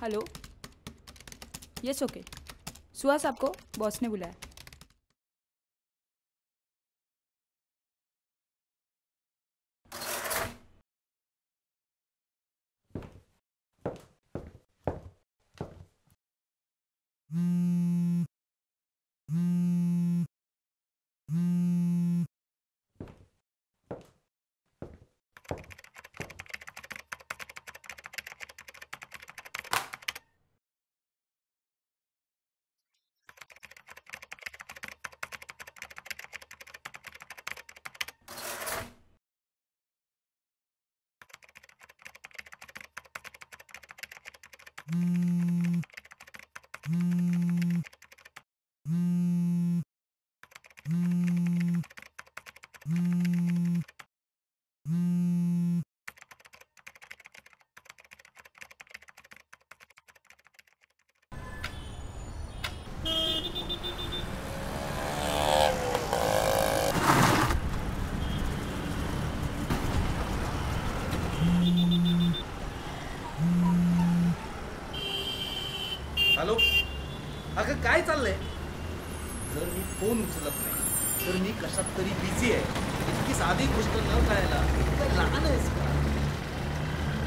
Hello? Yes, okay. Suhas आपको boss ने बुलाया। हॅलो काय चाललंय? जर मी फोन उचलत नाही तर मी कशात तरी बिझी आहे. इतकी साधी गोष्ट न कळायला इतकं लहान आहेस का?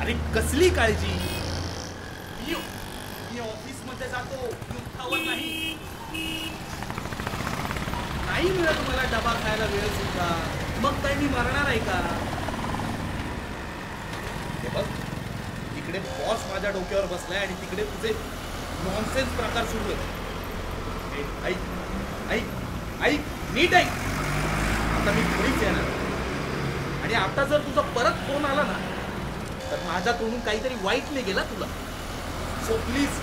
अरे कसली काळजी? मी ऑफिसमध्ये जातो दुःखावर नाही. नाही मिळत मला डबा खायला वेळ सुद्धा. मग काय मी मरणार आहे का? हे बघ तिकडे बॉस माझ्या डोक्यावर बसलाय आणि तिकडे तुझे नॉनसेन्स प्रकार सुरू आहेत. ऐक ऐक ऐक नीट ऐक. आता मी घरीच येणार. आणि आता जर तुझा परत फोन आला ना तर माझ्या तोंडून काहीतरी वाईट नाही गेला तुला. So please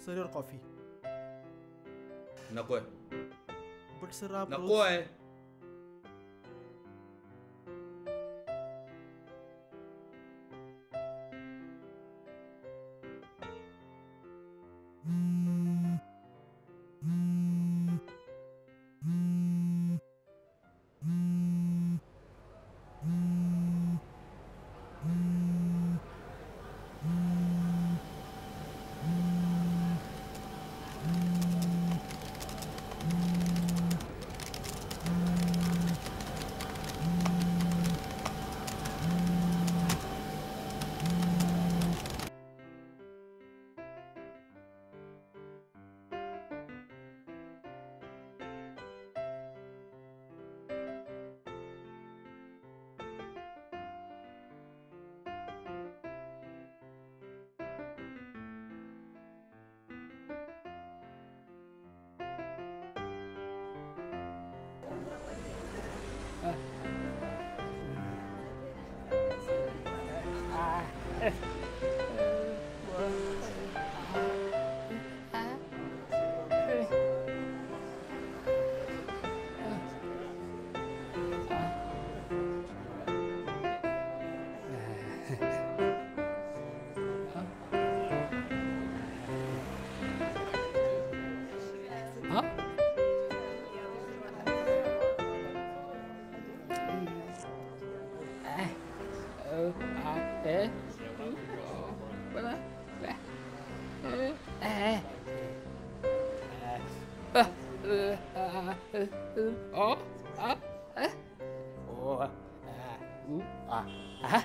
Serior coffee. Nak kue? Berserah bro. Nak kue? 嗯嗯哦啊哎哦哎嗯啊啊。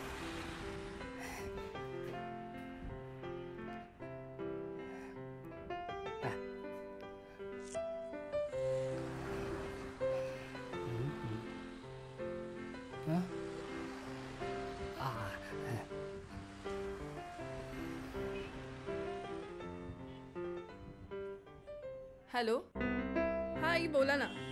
hello? हां आई बोला ना.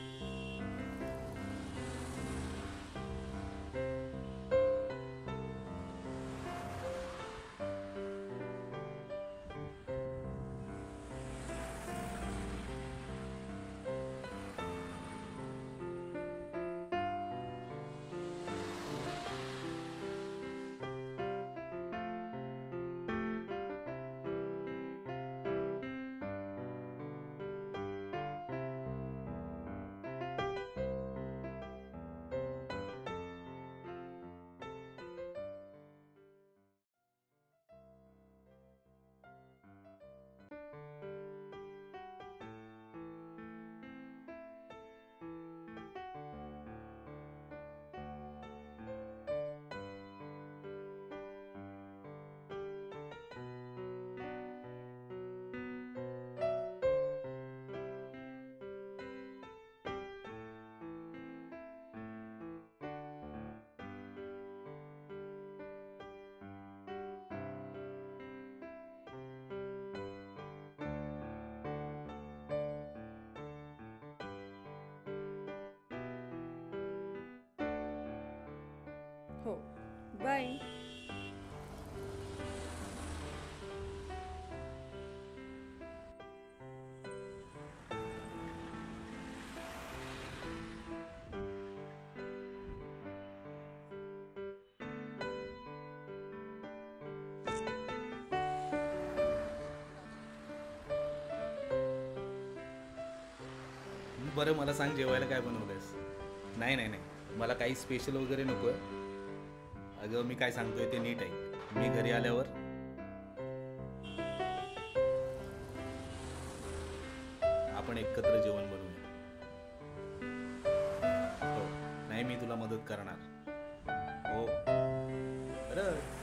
हो. बाय बरं मला सांग जेवायला काय बनवलंयस? नाही नाही नाही. मला काही स्पेशल वगैरे नको. आहे अगं मी काय सांगतोय ते नीट आहे मी घरी आल्यावर? आपण एकत्र जेवण बनवून हो, नाही मी तुला मदत करणार. हो. बरं